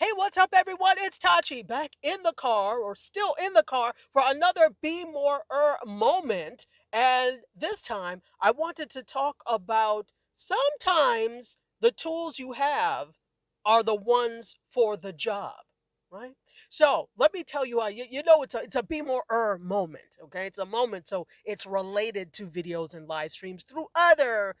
Hey, what's up, everyone? It's Tachi back in the car, or still in the car, for another Be More Er moment. And this time, I wanted to talk about sometimes the tools you have are the ones for the job, right? So let me tell you you, you know it's a it's a Be More Er moment, okay? It's a moment, so it's related to videos and live streams through other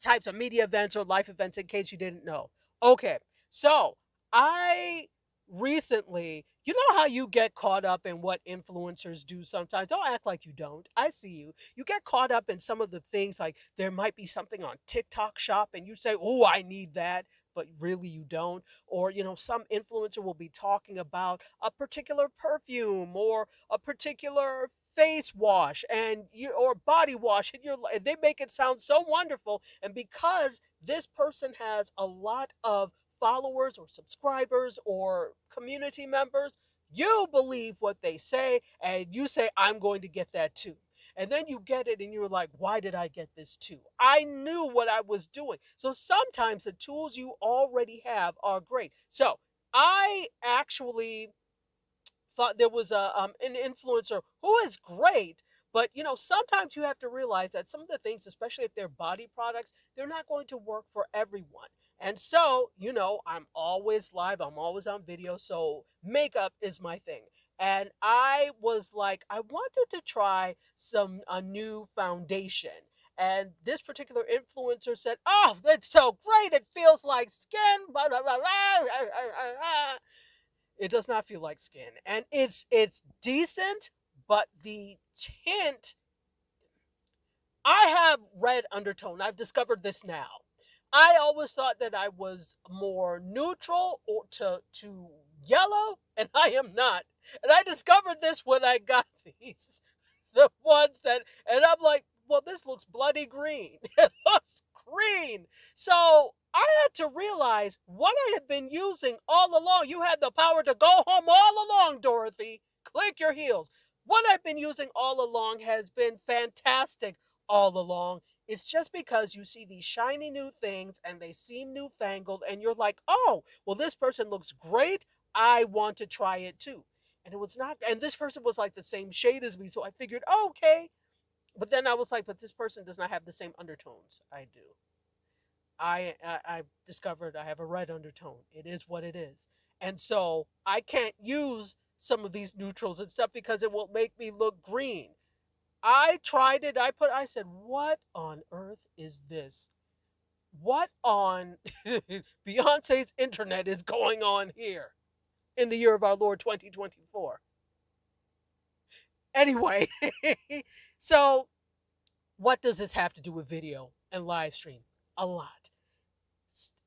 types of media events or life events in case you didn't know. Okay, so I recently, you know how you get caught up in what influencers do sometimes? Don't act like you don't. I see you. You get caught up in some of the things like there might be something on TikTok shop and you say, "Oh, I need that." But really, you don't. Or, you know, some influencer will be talking about a particular perfume or a particular face wash and you or body wash and you're like they make it sound so wonderful and because this person has a lot of followers or subscribers or community members, you believe what they say and you say, I'm going to get that too. And then you get it and you're like, why did I get this too? I knew what I was doing. So sometimes the tools you already have are great. So I actually thought there was a um, an influencer who is great, but you know sometimes you have to realize that some of the things, especially if they're body products, they're not going to work for everyone. And so, you know, I'm always live, I'm always on video, so makeup is my thing. And I was like, I wanted to try some a new foundation. And this particular influencer said, "Oh, that's so great! It feels like skin." Blah, blah, blah, it does not feel like skin, and it's it's decent, but the tint. I have red undertone. I've discovered this now I always thought that I was more neutral or to to yellow, and I am not. And I discovered this when I got these, the ones that, and I'm like, well, this looks bloody green. It looks green. So I had to realize what I had been using all along. You had the power to go home all along, Dorothy. Click your heels. What I've been using all along has been fantastic all along. It's just because you see these shiny new things and they seem newfangled, and you're like, oh, well, this person looks great. I want to try it too. And it was not, and this person was like the same shade as me. So I figured, oh, okay. But then I was like, but this person does not have the same undertones I do. I, I, I discovered I have a red undertone. It is what it is. And so I can't use some of these neutrals and stuff because it will make me look green. I tried it. I put, I said, what on earth is this? What on Beyonce's internet is going on here in the year of our Lord 2024? Anyway, so what does this have to do with video and live stream? A lot.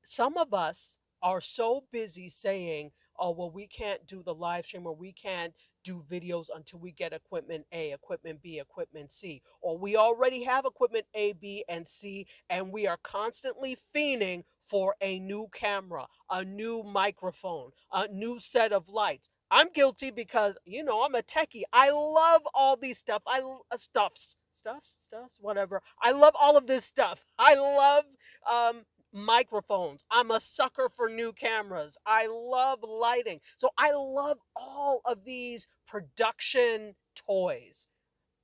Some of us are so busy saying, oh, well, we can't do the live stream or we can't do videos until we get equipment A, equipment B, equipment C. Or we already have equipment A, B, and C, and we are constantly fiending for a new camera, a new microphone, a new set of lights. I'm guilty because, you know, I'm a techie. I love all these stuff. I uh, stuffs, stuffs, stuffs, whatever. I love all of this stuff. I love um, microphones. I'm a sucker for new cameras. I love lighting. So I love all of these production toys.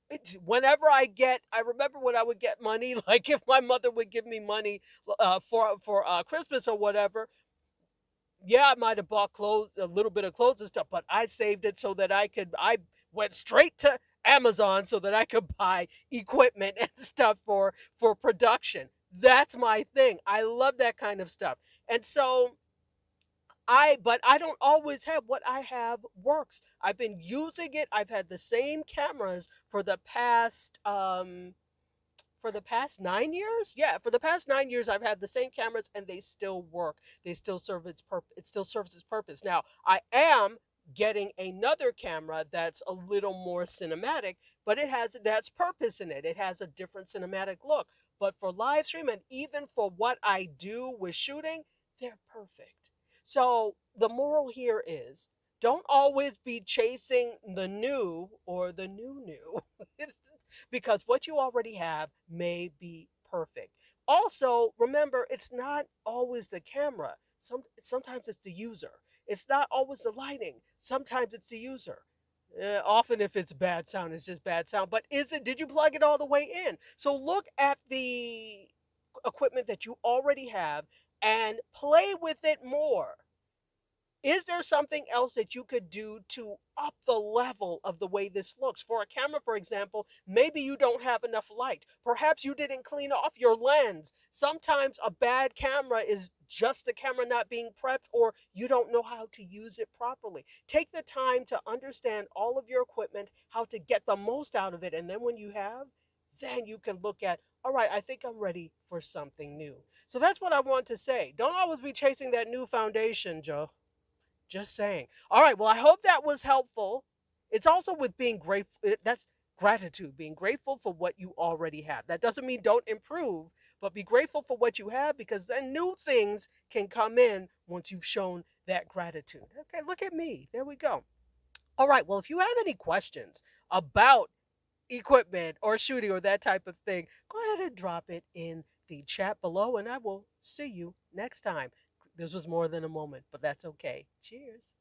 It's, whenever I get, I remember when I would get money, like if my mother would give me money uh, for for uh, Christmas or whatever. Yeah, I might have bought clothes, a little bit of clothes and stuff, but I saved it so that I could. I went straight to Amazon so that I could buy equipment and stuff for for production that's my thing. I love that kind of stuff. And so I but I don't always have what I have works. I've been using it. I've had the same cameras for the past um for the past 9 years. Yeah, for the past 9 years I've had the same cameras and they still work. They still serve its purpose. It still serves its purpose. Now, I am getting another camera that's a little more cinematic, but it has that's purpose in it. It has a different cinematic look. But for live stream and even for what I do with shooting, they're perfect. So the moral here is don't always be chasing the new or the new new because what you already have may be perfect. Also, remember, it's not always the camera. Some sometimes it's the user. It's not always the lighting. Sometimes it's the user. Uh, often, if it's bad sound, it's just bad sound. But is it? Did you plug it all the way in? So look at the equipment that you already have and play with it more. Is there something else that you could do to up the level of the way this looks? For a camera, for example, maybe you don't have enough light. Perhaps you didn't clean off your lens. Sometimes a bad camera is just the camera not being prepped or you don't know how to use it properly. Take the time to understand all of your equipment, how to get the most out of it. And then when you have, then you can look at, all right, I think I'm ready for something new. So that's what I want to say. Don't always be chasing that new foundation, Joe. Just saying. All right. Well, I hope that was helpful. It's also with being grateful. Eh, that's gratitude, being grateful for what you already have. That doesn't mean don't improve, but be grateful for what you have because then new things can come in once you've shown that gratitude. Okay, look at me. There we go. All right. Well, if you have any questions about equipment or shooting or that type of thing, go ahead and drop it in the chat below, and I will see you next time. This was more than a moment, but that's okay. Cheers.